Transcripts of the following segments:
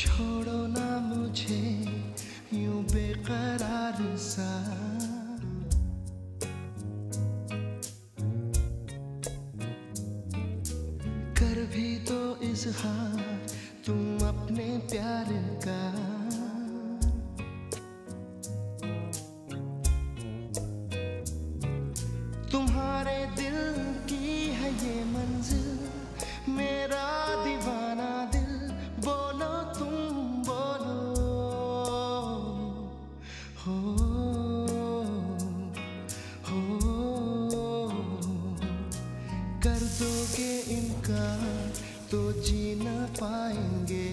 छोड़ो ना मुझे, यूँ बेकरार सा। कर भी तो इजहार, तुम अपने प्यार का। तुम्हारे दिल की है ये मंजिल, मेरा दीवार कर दोगे इनका तो जी न पाएँगे।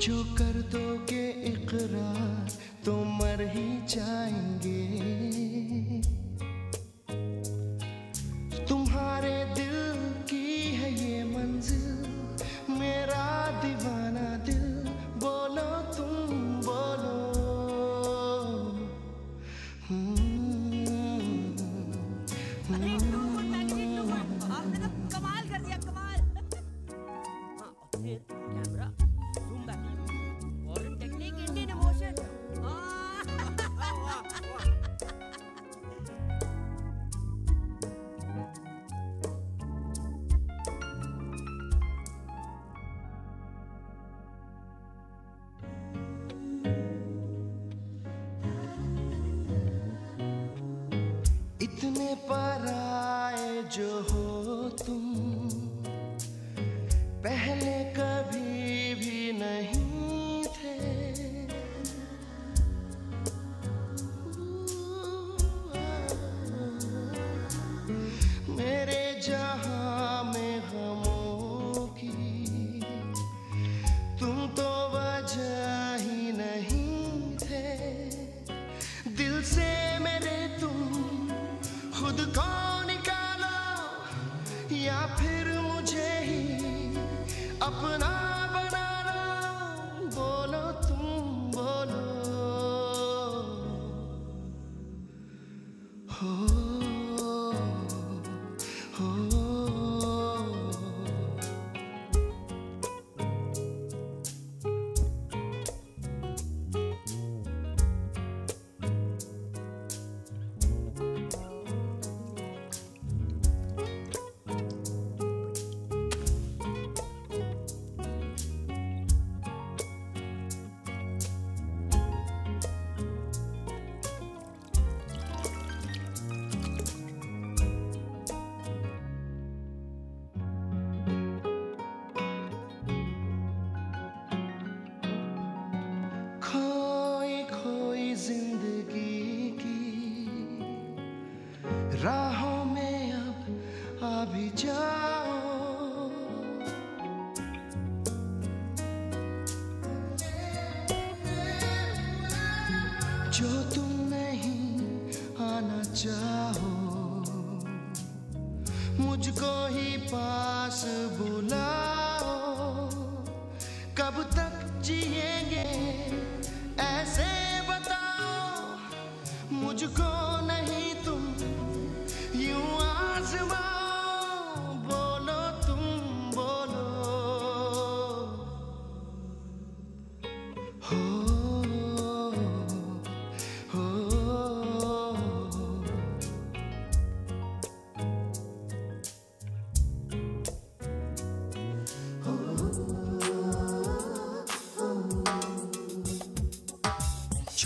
जो कर दोगे इकरार तो मर ही जाएँगे। अरे इतने पराए जो हो तुम पहले कभी या फिर मुझे ही अपना जो तुम नहीं आना चाहो। मुझको ही पास बुलाओ। कब तक जिएँगे, ऐसे बताओ। मुझको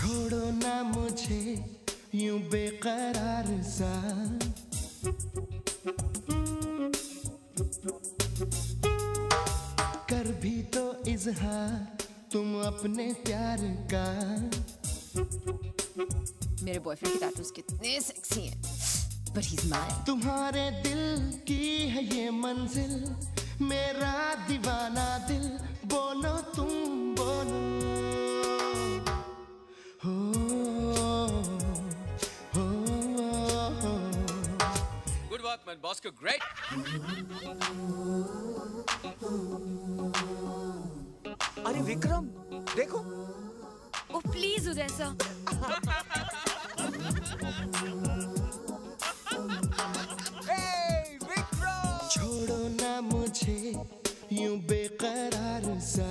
छोड़ो ना मुझे यूँ बेकरार सा। कर भी तो इजहार तुम अपने प्यार का। मेरे बॉयफ्रेंड के टैटूज कितने सेक्सी हैं। बट ही तुम्हारे दिल की है ये मंजिल मेरा अरे विक्रम देखो। ओ प्लीज़ उदय सर विक्रम। छोड़ो ना मुझे यूँ बेकरार सा।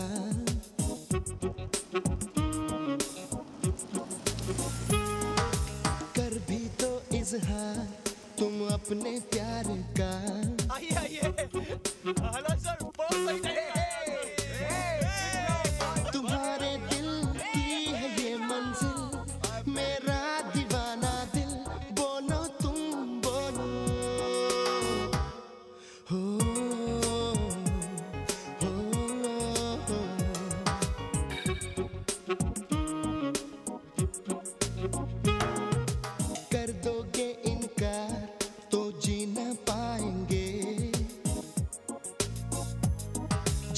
कर भी तो इजहार। तुम अपने प्यार का। आइए आइए। हेलो सर बहुत सही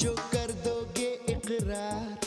जो कर दोगे इकरार।